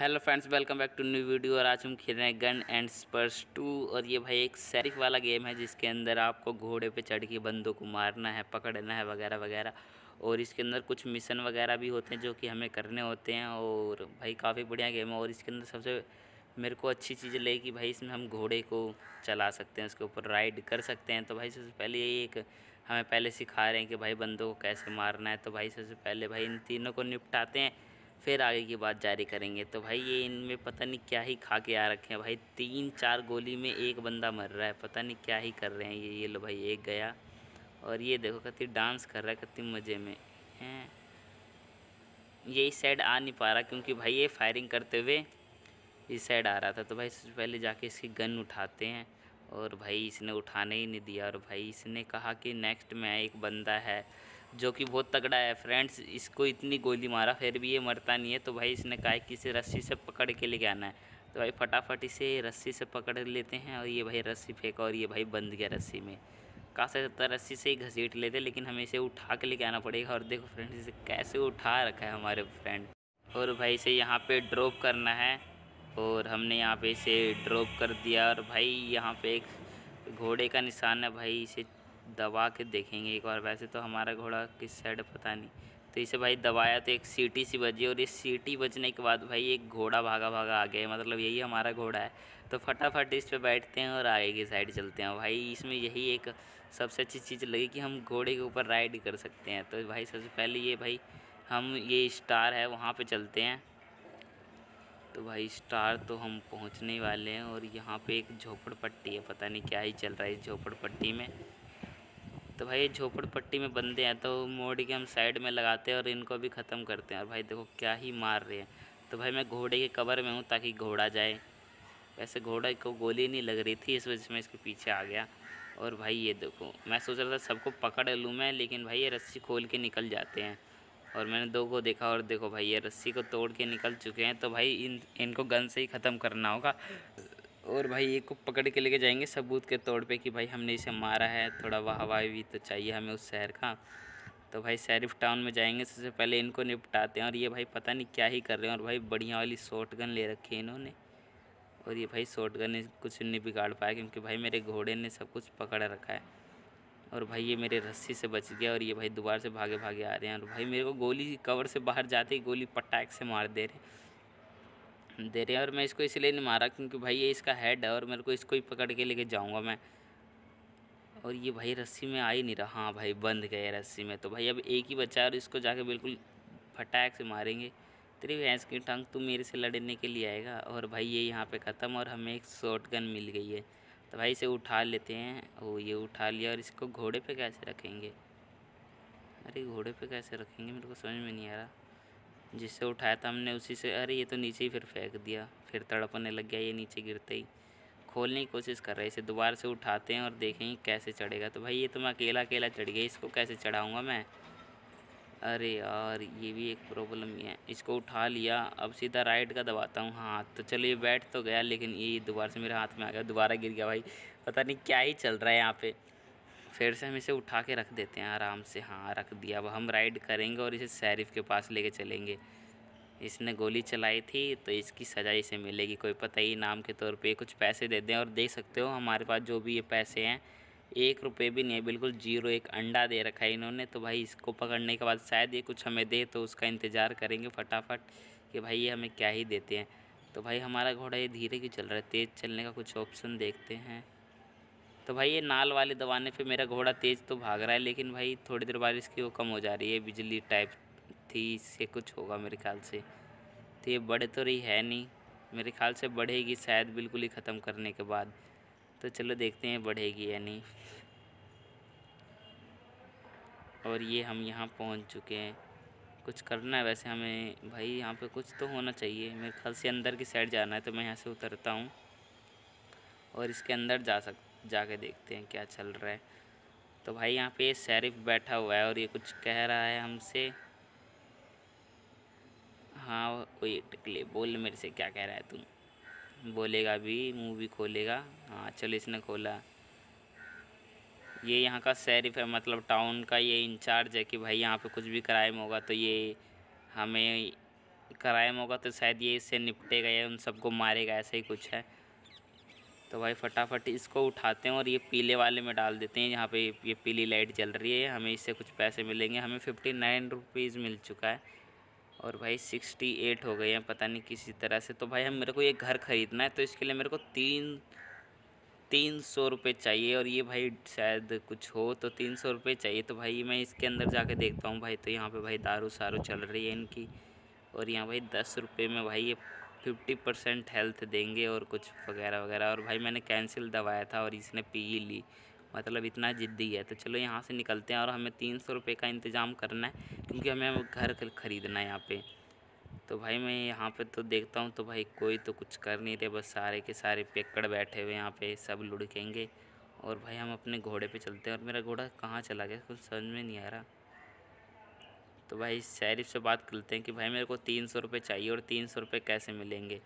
Hello friends, welcome back to new video. और आज हम खेल रहे हैं गन एंड स्पर्स टू। और ये भाई एक सैरिफ वाला गेम है, जिसके अंदर आपको घोड़े पे चढ़ के बंदों को मारना है, पकड़ना है, वगैरह वगैरह। और इसके अंदर कुछ मिशन वगैरह भी होते हैं, जो कि हमें करने होते हैं। और भाई काफ़ी बढ़िया गेम है। और इसके अंदर सबसे मेरे को अच्छी चीज़ लगी कि भाई इसमें हम घोड़े को चला सकते हैं, उसके ऊपर राइड कर सकते हैं। तो भाई सबसे पहले यही एक हमें पहले सिखा रहे हैं कि भाई बंदों को कैसे मारना है। तो भाई सबसे पहले भाई इन तीनों को निपटाते हैं। फिर आगे की बात जारी करेंगे। तो भाई ये इनमें पता नहीं क्या ही खा के आ रखे हैं। भाई तीन चार गोली में एक बंदा मर रहा है। पता नहीं क्या ही कर रहे हैं ये। ये लो भाई, एक गया। और ये देखो कति डांस कर रहा है कति मज़े में। हैं। ये इस साइड आ नहीं पा रहा क्योंकि भाई ये फायरिंग करते हुए इस साइड आ रहा था। तो भाई सबसे पहले जाके इसकी गन उठाते हैं। और भाई इसने उठाने ही नहीं दिया। और भाई इसने कहा कि नेक्स्ट में एक बंदा है। जो कि बहुत तगड़ा है। फ्रेंड्स, इसको इतनी गोली मारा, फिर भी ये मरता नहीं है। तो भाई इसने कहा कि इसे रस्सी से पकड़ के लेके आना है। तो भाई फटाफट इसे रस्सी से पकड़ लेते हैं और ये भाई रस्सी फेंका और ये भाई बंद गया रस्सी में। कहा सकता रस्सी से ही घसीट लेते, लेकिन हमें इसे उठा के लेके आना पड़ेगा। और देखो फ्रेंड्स, इसे कैसे उठा रखा है हमारे फ्रेंड। और भाई इसे यहाँ पे ड्रॉप करना है। और हमने यहाँ पे इसे ड्रॉप कर दिया। और भाई यहाँ पे एक घोड़े का निशान है। भाई इसे दबा के देखेंगे एक बार। वैसे तो हमारा घोड़ा किस साइड पता नहीं। तो इसे भाई दबाया तो एक सीटी सी बजी और इस सीटी बजने के बाद भाई एक घोड़ा भागा भागा आ गया मतलब यही हमारा घोड़ा है। तो फटाफट इस पर बैठते हैं और आगे की साइड चलते हैं। भाई इसमें यही एक सबसे अच्छी चीज़ लगी कि हम घोड़े के ऊपर राइड कर सकते हैं। तो भाई सबसे पहले ये भाई हम ये स्टार है, वहाँ पर चलते हैं। तो भाई स्टार तो हम पहुँचने वाले हैं और यहाँ पे एक झोपड़पट्टी है। पता नहीं क्या ही चल रहा है इस झोपड़पट्टी में। तो भाई झोपड़पट्टी में बंदे हैं तो मोड़ के हम साइड में लगाते हैं और इनको भी ख़त्म करते हैं। और भाई देखो क्या ही मार रहे हैं। तो भाई मैं घोड़े के कवर में हूँ ताकि घोड़ा जाए। वैसे घोड़ा को गोली नहीं लग रही थी, इस वजह से मैं इसके पीछे आ गया। और भाई ये देखो, मैं सोच रहा था सबको पकड़ लूँ मैं, लेकिन भाई ये रस्सी खोल के निकल जाते हैं। और मैंने दो को देखा और देखो भाई ये रस्सी को तोड़ के निकल चुके हैं। तो भाई इन, इनको गन से ही ख़त्म करना होगा। और भाई एक को पकड़ के लेके जाएँगे सबूत के तौर पे कि भाई हमने इसे मारा है, थोड़ा वाह भी तो चाहिए हमें उस शहर का। तो भाई शरीफ टाउन में जाएँगे, सबसे पहले इनको निपटाते हैं और ये भाई पता नहीं क्या ही कर रहे हैं और भाई बढ़िया वाली शॉर्ट गन ले रखी है इन्होंने। और ये भाई शॉर्ट गन कुछ नहीं बिगाड़ पाया क्योंकि भाई मेरे घोड़े ने सब कुछ पकड़ रखा है। और भाई ये मेरे रस्सी से बच गया और ये भाई दोबारा से भागे भागे आ रहे हैं। और भाई मेरे को गोली कवर से बाहर जाते ही गोली पटाख से मार दे रहे दे रहे हैं और मैं इसको इसलिए नहीं मारा क्योंकि भाई ये इसका हेड है और मेरे को इसको ही पकड़ के लेके जाऊँगा मैं। और ये भाई रस्सी में आ ही नहीं रहा। हाँ भाई, बंद गए रस्सी में। तो भाई अब एक ही बच्चा और इसको जाके बिल्कुल फटाक से मारेंगे। तेरी भैंस की टंग तू मेरे से लड़ने के लिए आएगा और भाई ये यहाँ पे ख़त्म और हमें एक शॉर्ट गन मिल गई है। तो भाई इसे उठा लेते हैं। ओ, ये उठा लिया और इसको घोड़े पे कैसे रखेंगे? अरे घोड़े पे कैसे रखेंगे? मेरे को समझ में नहीं आ रहा। जिससे उठाया था हमने, उसी से, अरे ये तो नीचे ही फिर फेंक दिया, फिर तड़पने लग गया, ये नीचे गिरते ही। खोलने की कोशिश कर रहे इसे दोबारा से उठाते हैं और देखेंगे कैसे चढ़ेगा। तो भाई ये तो मैं अकेला अकेला चढ़ गया, इसको कैसे चढ़ाऊँगा मैं? अरे यार, ये भी एक प्रॉब्लम ही है। इसको उठा लिया, अब सीधा राइट का दबाता हूँ। हाँ तो चलिए बैठ तो गया, लेकिन ये दोबारा से मेरे हाथ में आ गया, दोबारा गिर गया भाई। पता नहीं क्या ही चल रहा है यहाँ पे। फिर से हम इसे उठा के रख देते हैं आराम से। हाँ रख दिया। अब हम राइड करेंगे और इसे सैरिफ के पास लेके चलेंगे। इसने गोली चलाई थी तो इसकी सज़ा इसे मिलेगी। कोई पता ही नाम के तौर पे कुछ पैसे दे दें और देख सकते हो हमारे पास जो भी ये पैसे हैं, एक रुपये भी नहीं है, बिल्कुल ज़ीरो, एक अंडा दे रखा है इन्होंने। तो भाई इसको पकड़ने के बाद शायद ये कुछ हमें दे तो उसका इंतज़ार करेंगे फटाफट कि भाई ये हमें क्या ही देते हैं। तो भाई हमारा घोड़ा ये धीरे क्यों चल रहा है? तेज़ चलने का कुछ ऑप्शन देखते हैं। तो भाई ये नाल वाले दबाने पे मेरा घोड़ा तेज़ तो भाग रहा है, लेकिन भाई थोड़ी देर बाद इसकी वो कम हो जा रही है, बिजली टाइप थी इससे कुछ होगा मेरे ख्याल से। तो ये बढ़े तो रही है नहीं, मेरे ख्याल से बढ़ेगी शायद बिल्कुल ही ख़त्म करने के बाद। तो चलो देखते हैं बढ़ेगी या नहीं। और ये हम यहाँ पहुँच चुके हैं। कुछ करना है वैसे हमें, भाई यहाँ पे कुछ तो होना चाहिए। मेरे ख्याल से अंदर की साइड जाना है तो मैं यहाँ से उतरता हूँ। और इसके अंदर जा सक जाके देखते हैं क्या चल रहा है। तो भाई यहाँ पे शरीफ बैठा हुआ है और ये कुछ कह रहा है हमसे। हाँ वही टिकले बोल मेरे से क्या कह रहा है तुम बोलेगा भी, मुँह भी खोलेगा। हाँ चलो इसने खोला। ये यहाँ का शरीफ है मतलब टाउन का ये इंचार्ज है कि भाई यहाँ पे कुछ भी क्राइम होगा तो ये हमें क्राइम होगा तो शायद ये इससे निपटेगा या उन सबको मारेगा, ऐसा ही कुछ है। तो भाई फटाफट इसको उठाते हैं और ये पीले वाले में डाल देते हैं। यहाँ पे ये पीली लाइट जल रही है। हमें इससे कुछ पैसे मिलेंगे। हमें फिफ्टी नाइन रुपीज़ मिल चुका है। और भाई सिक्सटी एट हो गए हैं। पता नहीं किसी तरह से। तो भाई हम मेरे को ये घर ख़रीदना है। तो इसके लिए मेरे को तीन तीन सौ रुपये चाहिए। और ये भाई शायद कुछ हो तो तीन सौ रुपये चाहिए। तो भाई मैं इसके अंदर जाके देखता हूँ। भाई तो यहाँ पे भाई दारू सारू चल रही है इनकी। और यहाँ भाई दस रुपये में भाई ये फिफ्टी परसेंट हेल्थ देंगे और कुछ वगैरह वगैरह। और भाई मैंने कैंसिल दबाया था और इसने पी ही ली। मतलब इतना ज़िद्दी है। तो चलो यहाँ से निकलते हैं और हमें तीन सौ रुपये का इंतज़ाम करना है, क्योंकि हमें घर ख़रीदना है यहाँ पे। तो भाई मैं यहाँ पे तो देखता हूँ तो भाई कोई तो कुछ कर नहीं रहे, बस सारे के सारे पेकड़ बैठे हुए यहाँ पे, सब लुढ़केंगे। और भाई हम अपने घोड़े पे चलते हैं। और मेरा घोड़ा कहाँ चला गया? कुछ समझ में नहीं आ रहा। तो भाई शरीफ से बात करते हैं कि भाई मेरे को तीन सौ रुपये चाहिए और तीन सौ रुपये कैसे मिलेंगे?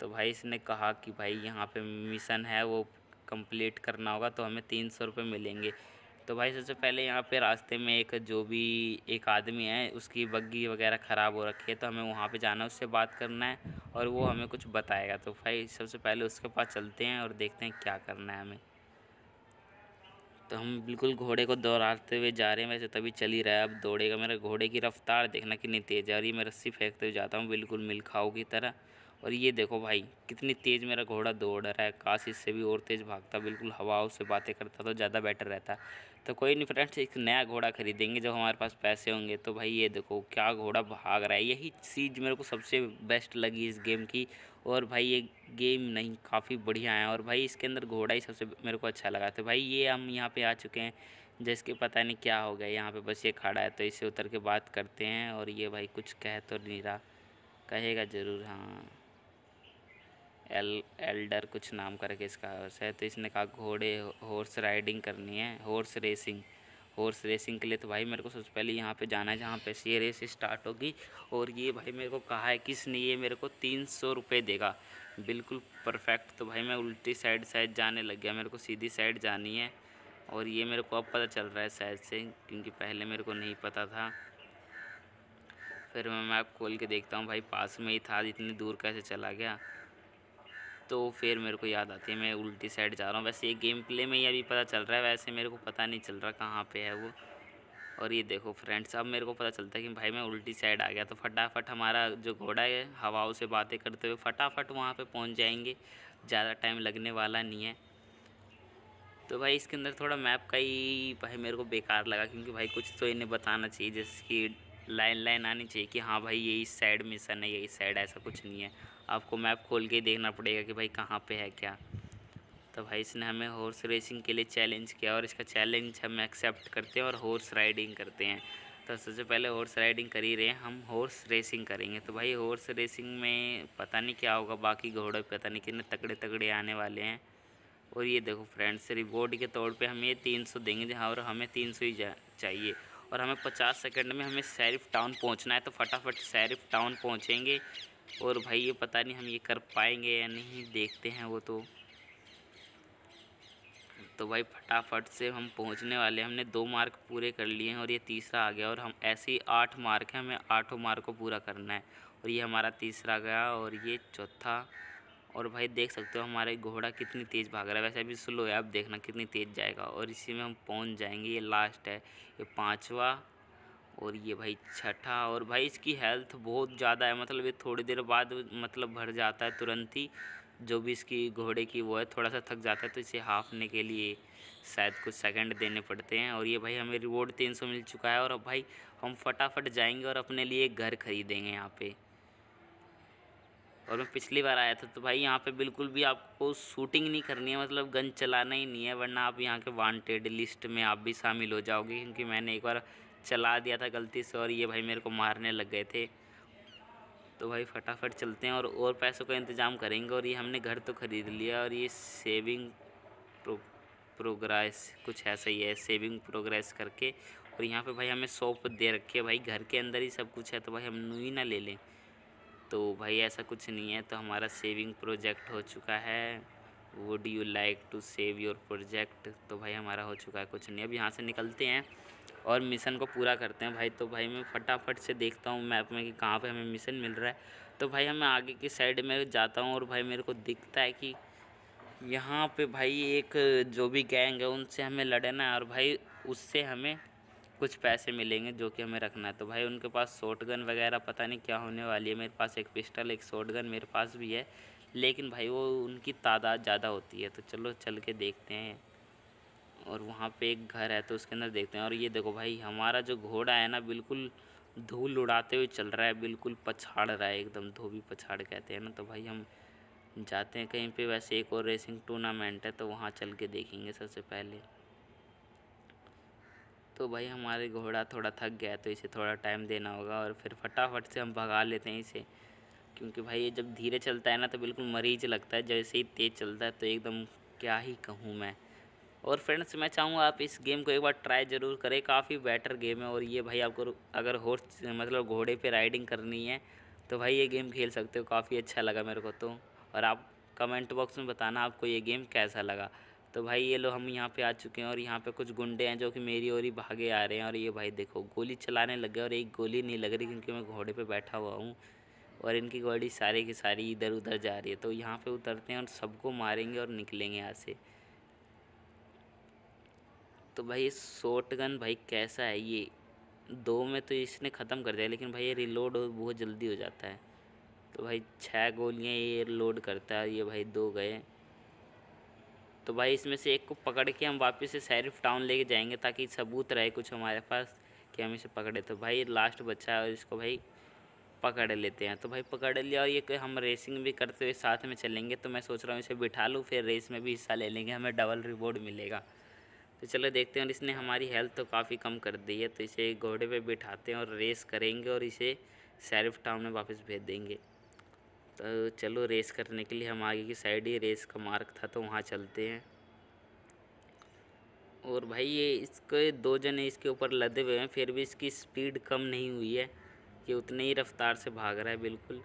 तो भाई इसने कहा कि भाई यहाँ पे मिशन है, वो कंप्लीट करना होगा तो हमें तीन सौ रुपये मिलेंगे। तो भाई सबसे पहले यहाँ पे रास्ते में एक जो भी एक आदमी है, उसकी बग्गी वगैरह ख़राब हो रखी है तो हमें वहाँ पे जाना है, उससे बात करना है और वो हमें कुछ बताएगा। तो भाई सबसे पहले उसके पास चलते हैं और देखते हैं क्या करना है हमें। तो हम बिल्कुल घोड़े को दौड़ाते हुए जा रहे हैं वैसे तभी चल ही रहा है। अब दौड़ेगा मेरे घोड़े की रफ्तार देखना कितनी तेज़ है और ये मैं रस्सी फेंकते हुए जाता हूँ बिल्कुल मिलखाओ की तरह। और ये देखो भाई, कितनी तेज़ मेरा घोड़ा दौड़ रहा है। काश इससे भी और तेज़ भागता, बिल्कुल हवाओं से बातें करता तो ज़्यादा बेटर रहता। तो कोई नहीं, फ्रेंड्स, एक नया घोड़ा खरीदेंगे, जब हमारे पास पैसे होंगे तो भाई ये देखो क्या घोड़ा भाग रहा है। यही चीज़ मेरे को सबसे बेस्ट लगी इस गेम की, और भाई ये गेम नहीं, काफ़ी बढ़िया है, और भाई इसके अंदर घोड़ा ही सबसे मेरे को अच्छा लगा। तो भाई ये हम यहाँ पे आ चुके हैं, जिसके पता नहीं क्या हो गया, यहाँ पे बस ये खड़ा है तो इसे उतर के बात करते हैं, और ये भाई कुछ कह तो नहीं रहा, कहेगा ज़रूर हाँ। एल, एल्डर कुछ नाम करके इसका है तो इसने कहा, घोड़े हॉर्स राइडिंग करनी है हॉर्स रेसिंग हॉर्स रेसिंग के लिए। तो भाई मेरे को सबसे पहले यहाँ पे जाना है, जहाँ पे ये रेस स्टार्ट होगी, और ये भाई मेरे को कहा है कि इसने ये मेरे को तीन सौ रुपये देगा। बिल्कुल परफेक्ट तो भाई मैं उल्टी साइड शायद जाने लग गया, मेरे को सीधी साइड जानी है, और ये मेरे को अब पता चल रहा है शायद से, क्योंकि पहले मेरे को नहीं पता था। फिर मैं मैप खोल के देखता हूँ, भाई पास में ही था, इतनी दूर कैसे चला गया। तो फिर मेरे को याद आती है, मैं उल्टी साइड जा रहा हूँ। वैसे ये गेम प्ले में ही अभी पता चल रहा है, वैसे मेरे को पता नहीं चल रहा कहाँ पे है वो। और ये देखो फ्रेंड्स अब मेरे को पता चलता है कि भाई मैं उल्टी साइड आ गया तो फटाफट हमारा जो घोड़ा है, हवाओं से बातें करते हुए फटाफट वहाँ पे पहुँच जाएँगे। ज़्यादा टाइम लगने वाला नहीं है। तो भाई इसके अंदर थोड़ा मैप का ही भाई मेरे को बेकार लगा, क्योंकि भाई कुछ तो इन्हें बताना चाहिए, जैसे कि लाइन लाइन आनी चाहिए कि हाँ भाई ये इस साइड मिशन है, ये इस साइड ऐसा कुछ नहीं है। आपको मैप खोल के देखना पड़ेगा कि भाई कहाँ पे है क्या। तो भाई इसने हमें हॉर्स रेसिंग के लिए चैलेंज किया और इसका चैलेंज हम एक्सेप्ट करते हैं और हॉर्स राइडिंग करते हैं। तो सबसे पहले हॉर्स राइडिंग कर ही रहे हैं, हम हॉर्स रेसिंग करेंगे। तो भाई हॉर्स रेसिंग में पता नहीं क्या होगा, बाकी घोड़े पता नहीं कितने तगड़े तगड़े आने वाले हैं। और ये देखो फ्रेंड्स रिवॉर्ड के तौर पे हमें तीन सौ देंगे, जहाँ और हमें तीन सौ ही चाहिए। और हमें पचास सेकंड में हमें सैरिफ टाउन पहुँचना है तो फटाफट सैरिफ टाउन पहुँचेंगे। और भाई ये पता नहीं हम ये कर पाएँगे या नहीं, देखते हैं वो तो। तो भाई फटाफट से हम पहुँचने वाले हमने दो मार्क पूरे कर लिए हैं और ये तीसरा आ गया और हम ऐसे ही आठ मार्क हैं, हमें आठों मार्क को पूरा करना है। और ये हमारा तीसरा गया और ये चौथा। और भाई देख सकते हो हमारे घोड़ा कितनी तेज़ भाग रहा है। वैसे अभी स्लो है अब देखना कितनी तेज़ जाएगा। और इसी में हम पहुँच जाएँगे, ये लास्ट है। ये पाँचवा और ये भाई छठा, और भाई इसकी हेल्थ बहुत ज़्यादा है मतलब ये थोड़ी देर बाद मतलब भर जाता है तुरंत ही, जो भी इसकी घोड़े की वो है, थोड़ा सा थक जाता है तो इसे हाफने के लिए शायद कुछ सेकंड देने पड़ते हैं, और ये भाई हमें रिवॉर्ड तीन सौ मिल चुका है, और अब भाई हम फटाफट जाएँगे और अपने लिए घर खरीदेंगे यहाँ पे। और मैं पिछली बार आया था तो भाई यहाँ पे बिल्कुल भी आपको शूटिंग नहीं करनी है मतलब गन चलाना ही नहीं है, वरना आप यहाँ के वांटेड लिस्ट में आप भी शामिल हो जाओगे, क्योंकि मैंने एक बार चला दिया था गलती से और ये भाई मेरे को मारने लग गए थे। तो भाई फटाफट चलते हैं और और पैसों का इंतज़ाम करेंगे और ये हमने घर तो ख़रीद लिया और ये सेविंग प्रो प्रोग्रेस कुछ ऐसा ही है सेविंग प्रोग्रेस करके। और यहाँ पे भाई हमें सौंप दे रखे है भाई, घर के अंदर ही सब कुछ है तो भाई हम नू ही ना ले लें। तो भाई ऐसा कुछ नहीं है तो हमारा सेविंग प्रोजेक्ट हो चुका है। Would you like to save your project तो भाई हमारा हो चुका है, कुछ नहीं। अब यहाँ से निकलते हैं। और मिशन को पूरा करते हैं भाई। तो भाई मैं फटाफट से देखता हूँ मैप में कि कहाँ पे हमें मिशन मिल रहा है। तो भाई हमें आगे की साइड में जाता हूँ और भाई मेरे को दिखता है कि यहाँ पे भाई एक जो भी गैंग है, उनसे हमें लड़ना है और भाई उससे हमें कुछ पैसे मिलेंगे जो कि हमें रखना है। तो भाई उनके पास शॉट गन वगैरह पता नहीं क्या होने वाली है। मेरे पास एक पिस्टल, एक शॉट गन मेरे पास भी है, लेकिन भाई वो उनकी तादाद ज़्यादा होती है। तो चलो चल के देखते हैं। और वहाँ पे एक घर है तो उसके अंदर देखते हैं। और ये देखो भाई, हमारा जो घोड़ा है ना, बिल्कुल धूल उड़ाते हुए चल रहा है, बिल्कुल पछाड़ रहा है, एकदम धोबी पछाड़ कहते हैं ना। तो भाई हम जाते हैं कहीं पे, वैसे एक और रेसिंग टूर्नामेंट है तो वहाँ चल के देखेंगे सबसे पहले। तो भाई हमारे घोड़ा थोड़ा थक गया तो इसे थोड़ा टाइम देना होगा और फिर फटाफट से हम भगा लेते हैं इसे। क्योंकि भाई ये जब धीरे चलता है ना तो बिल्कुल मरीज़ लगता है, जैसे ही तेज़ चलता है तो एकदम क्या ही कहूँ मैं। और फ्रेंड्स मैं चाहूँगा आप इस गेम को एक बार ट्राई ज़रूर करें। काफ़ी बेटर गेम है और ये भाई आपको अगर हॉर्स मतलब घोड़े पे राइडिंग करनी है तो भाई ये गेम खेल सकते हो। काफ़ी अच्छा लगा मेरे को तो। और आप कमेंट बॉक्स में बताना आपको ये गेम कैसा लगा। तो भाई ये लो, हम यहाँ पे आ चुके हैं और यहाँ पे कुछ गुंडे हैं जो कि मेरी ओर ही भागे आ रहे हैं। और ये भाई देखो, गोली चलाने लग गए और एक गोली नहीं लग रही क्योंकि मैं घोड़े पे बैठा हुआ हूँ और इनकी गाड़ी सारी की सारी इधर उधर जा रही है। तो यहाँ पे उतरते हैं और सबको मारेंगे और निकलेंगे यहाँ से। तो भाई शॉर्ट गन भाई कैसा है ये? दो में तो इसने ख़त्म कर दिया, लेकिन भाई ये रिलोड बहुत जल्दी हो जाता है। तो भाई छः गोलियाँ ये लोड करता है, ये भाई दो गए। तो भाई इसमें से एक को पकड़ के हम वापस से सैरिफ टाउन लेके जाएँगे, ताकि सबूत रहे कुछ हमारे पास कि हम इसे पकड़े। तो भाई लास्ट बच्चा है और इसको भाई पकड़ लेते हैं। तो भाई पकड़ लिया, और ये हम रेसिंग भी करते हुए साथ में चलेंगे तो मैं सोच रहा हूँ इसे बिठा लूँ, फिर रेस में भी हिस्सा ले लेंगे, हमें डबल रिवॉर्ड मिलेगा। तो चलो देखते हैं, और इसने हमारी हेल्थ तो काफ़ी कम कर दी है तो इसे घोड़े पे बिठाते हैं और रेस करेंगे और इसे सैरिफ टाउन में वापस भेज देंगे। तो चलो रेस करने के लिए हम आगे की साइड ही रेस का मार्ग था तो वहाँ चलते हैं। और भाई ये इसके दो जने इसके ऊपर लदे हुए हैं, फिर भी इसकी स्पीड कम नहीं हुई है, ये उतने ही रफ्तार से भाग रहा है, बिल्कुल।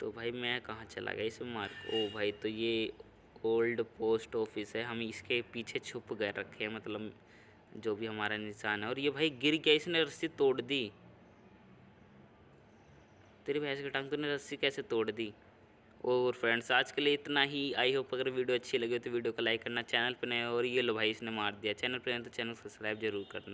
तो भाई मैं कहाँ चला गया इस मार्ग ओ भाई तो ये ओल्ड पोस्ट ऑफ़िस है, हम इसके पीछे छुप गए, रखे हैं मतलब जो भी हमारा निशान है। और ये भाई गिर गया, इसने रस्सी तोड़ दी। तेरी भैंस की टांग तूने रस्सी कैसे तोड़ दी? और फ्रेंड्स आज के लिए इतना ही। आई होप अगर वीडियो अच्छी लगी तो वीडियो को लाइक करना, चैनल पर नए और ये लो भाई, इसने मार दिया। चैनल पर तो चैनल सब्सक्राइब ज़रूर करना।